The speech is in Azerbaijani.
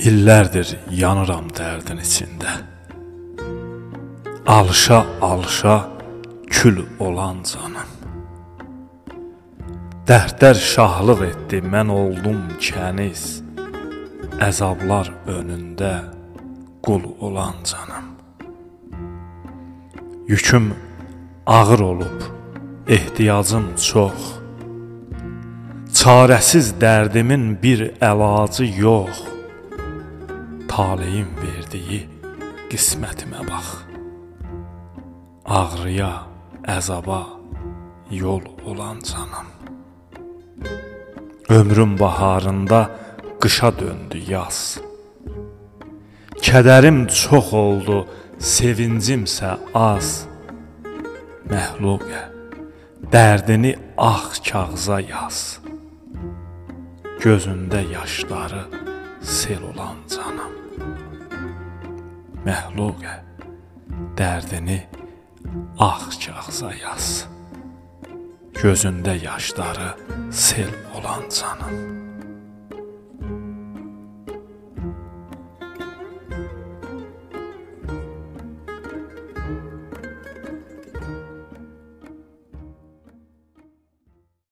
İllərdir yanıram dərdin içində. Alışa alışa kül olan canım. Dərdlər şahlıq etdi, mən oldum kəniz. Əzablar önündə qul olan canım. Yüküm ağır olub, ehtiyacım çox. Çarəsiz dərdimin bir əlacı yox. Taleyin verdiyi qismətimə bax. Ağrıya, əzaba yol olan canım. Ömrüm baharında qışa döndü yaz. Kədərim çox oldu, sevincimsə az. Məhluqə, dərdini ağ kağıza yaz. Gözündə yaşları sel olan canım. Məhluqə, dərdini ağ kağıza yaz. Gözündə yaşları sel olan canım.